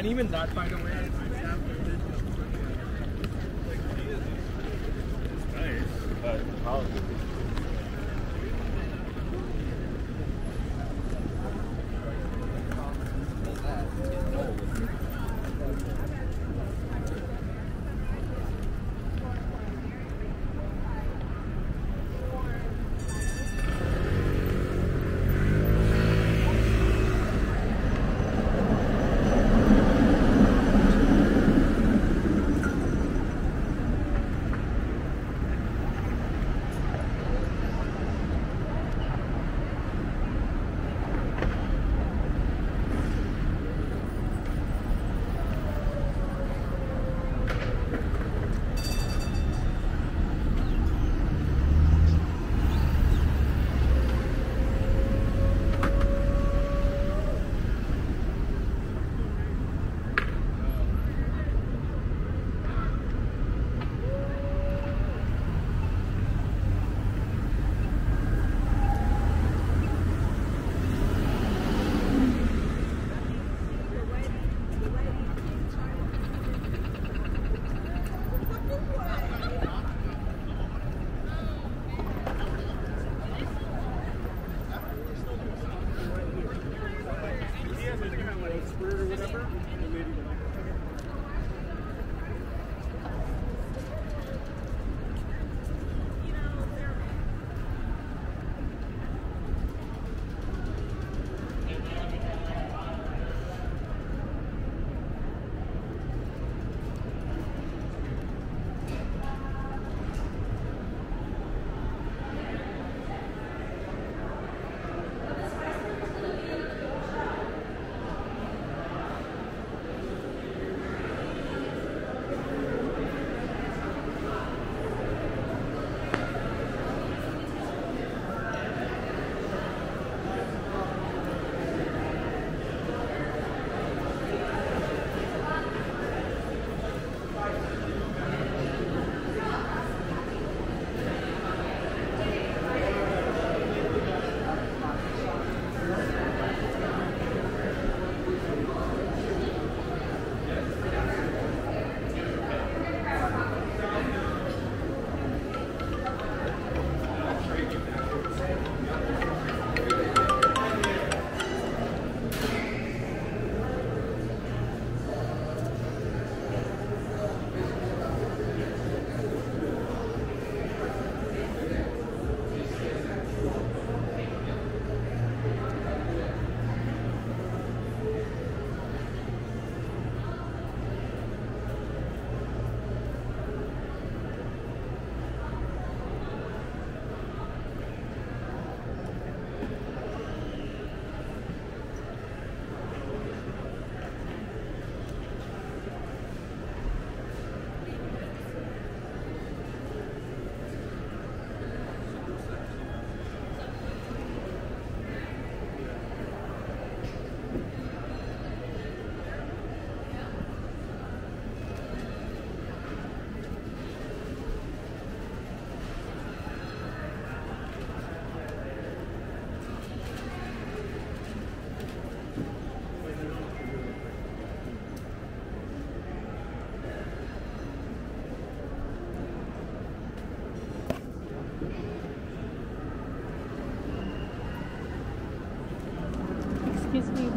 And even that, by the way, I stabbed her. It's nice, but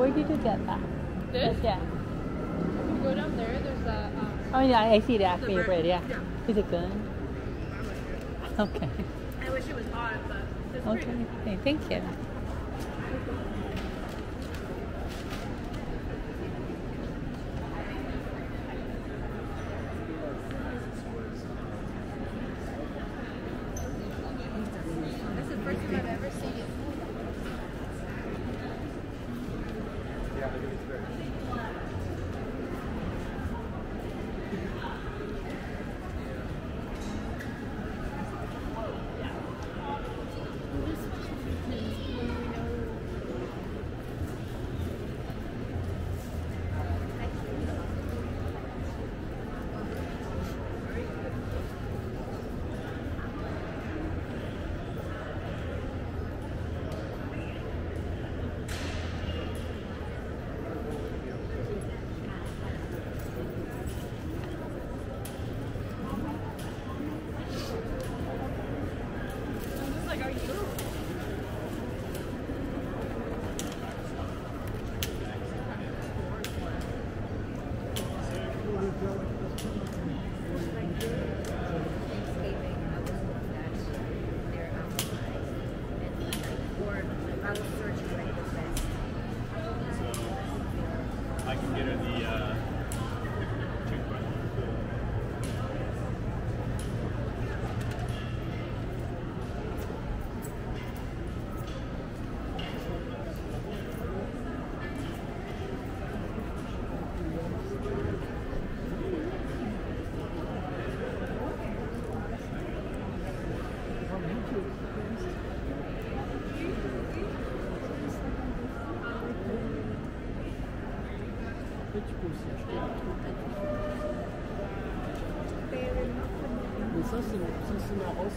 where did you get that? This? Yeah. If you go down there, there's a. Um, Oh yeah, I see the Acme bread. Yeah. Yeah. Is it good? Okay. I wish it was hot, but it's Okay. pretty. okay. Thank you.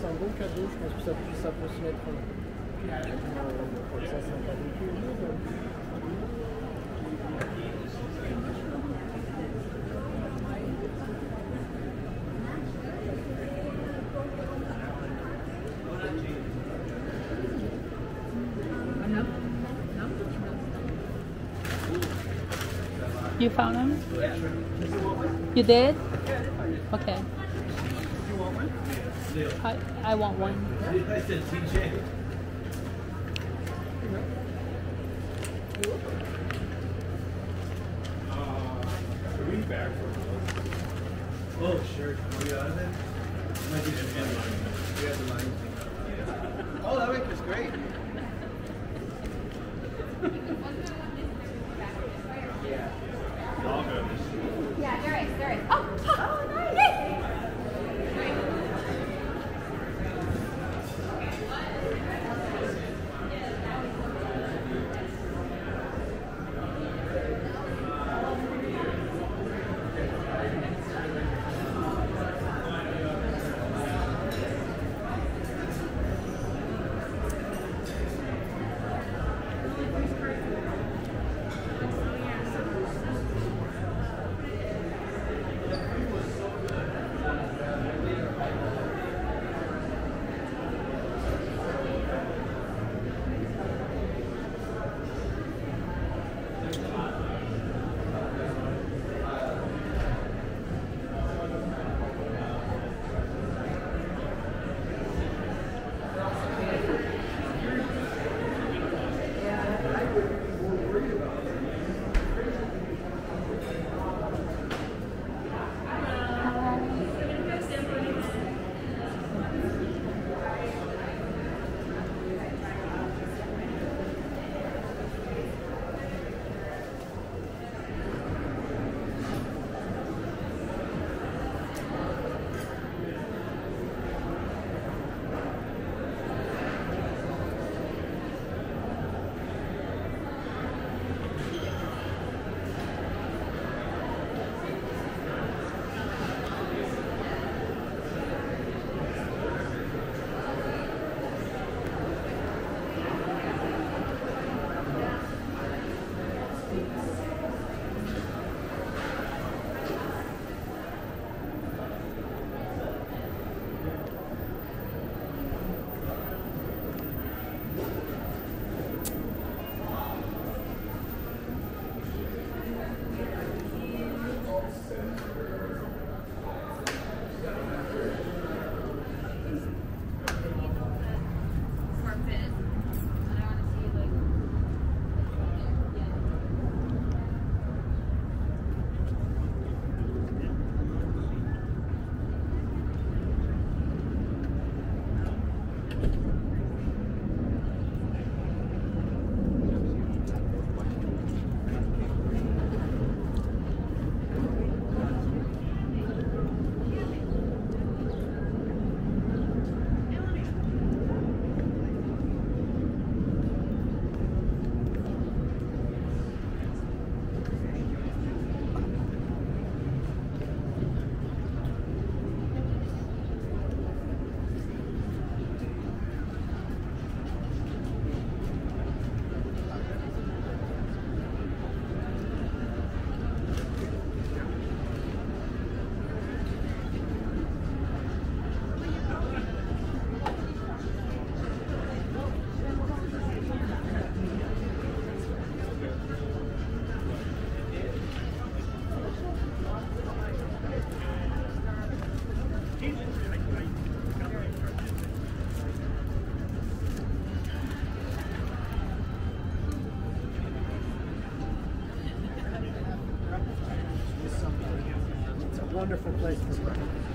Un bon cadeau. Je pense que ça, ça peut se mettre. You found him? You did? Okay. I, want one. I want one. Oh, sure. Are we out of it? Might be the end line. We have the lines. Oh, that was great. Wonderful place for breakfast.